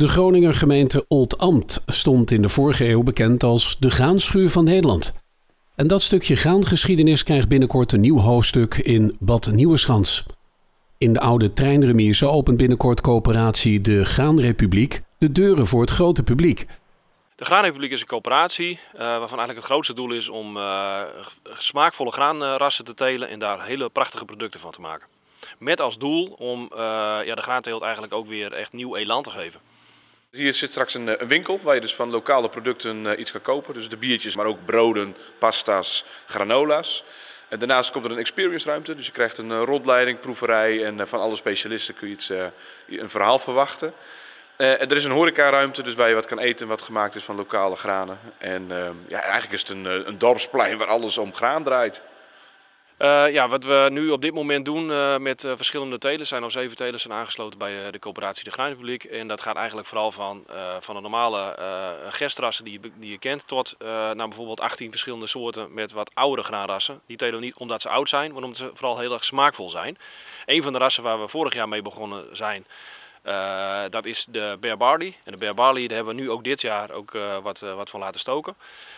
De Groninger gemeente Oldambt stond in de vorige eeuw bekend als de graanschuur van Nederland. En dat stukje graangeschiedenis krijgt binnenkort een nieuw hoofdstuk in Bad Nieuweschans. In de oude treinremise opent binnenkort coöperatie De Graanrepubliek de deuren voor het grote publiek. De Graanrepubliek is een coöperatie uh, waarvan eigenlijk het grootste doel is om uh, smaakvolle graanrassen te telen en daar hele prachtige producten van te maken. Met als doel om uh, ja, de graanteelt eigenlijk ook weer echt nieuw elan te geven. Hier zit straks een, een, winkel waar je dus van lokale producten uh, iets kan kopen. Dus de biertjes, maar ook broden, pasta's, granola's. En daarnaast komt er een experience ruimte. Dus je krijgt een uh, rondleiding, proeverij en van alle specialisten kun je iets, een verhaal verwachten. Er is een horecaruimte, dus waar je wat kan eten wat gemaakt is van lokale granen. En uh, ja, eigenlijk is het een, een dorpsplein waar alles om graan draait. Uh, ja, wat we nu op dit moment doen met verschillende telers, zijn al zeven telers zijn aangesloten bij de coöperatie De Graanrepubliek. En dat gaat eigenlijk vooral van, van de normale gerstrassen die je, die je kent tot naar bijvoorbeeld 18 verschillende soorten met wat oudere graanrassen. Die telen niet omdat ze oud zijn, maar omdat ze vooral heel erg smaakvol zijn. Een van de rassen waar we vorig jaar mee begonnen zijn, dat is de Bear Barley. En de Bear Barley daar hebben we nu ook dit jaar ook, wat, wat van laten stoken.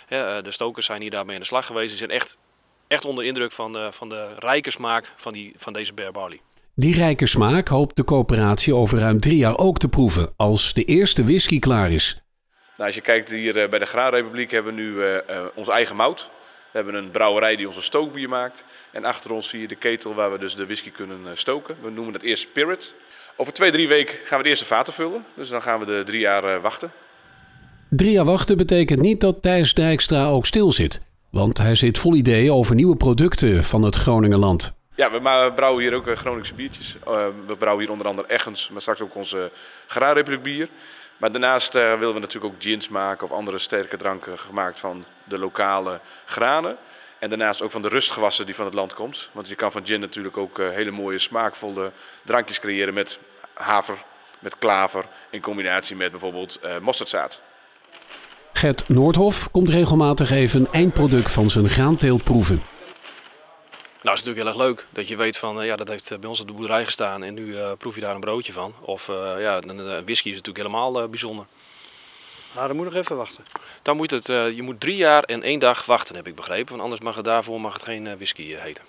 de stokers zijn hier daarmee aan de slag geweest. Ze zijn echt, echt onder indruk van de, van de rijke smaak van, die, van deze Bear Barley. Die rijke smaak hoopt de coöperatie over ruim drie jaar ook te proeven, als de eerste whisky klaar is. Nou, als je kijkt hier bij de Graanrepubliek hebben we nu ons eigen mout. We hebben een brouwerij die onze stookbier maakt. En achter ons zie je de ketel waar we dus de whisky kunnen stoken. We noemen dat eerst Spirit. Over twee, drie weken gaan we de eerste vaten vullen. Dus dan gaan we de drie jaar wachten. Drie jaar wachten betekent niet dat Thijs Dijkstra ook stil zit. Want hij zit vol ideeën over nieuwe producten van het Groningenland. Ja, we brouwen hier ook Groningse biertjes. Uh, we brouwen hier onder andere Eggens, maar straks ook onze Graanrepubliek bier. Maar daarnaast uh, willen we natuurlijk ook gins maken of andere sterke dranken gemaakt van de lokale granen. En daarnaast ook van de rustgewassen die van het land komt. Want je kan van gin natuurlijk ook hele mooie smaakvolle drankjes creëren met haver, met klaver in combinatie met bijvoorbeeld mosterdzaad. Gert Noordhof komt regelmatig even een eindproduct van zijn graanteelt proeven. Nou, het is natuurlijk heel erg leuk dat je weet van, uh, ja, dat heeft bij ons op de boerderij gestaan en nu uh, proef je daar een broodje van. Of uh, ja, een whisky is natuurlijk helemaal bijzonder. Nou, dan moet nog even wachten. Dan moet het, je moet drie jaar en één dag wachten, heb ik begrepen. Want anders mag het daarvoor mag het geen whisky heten.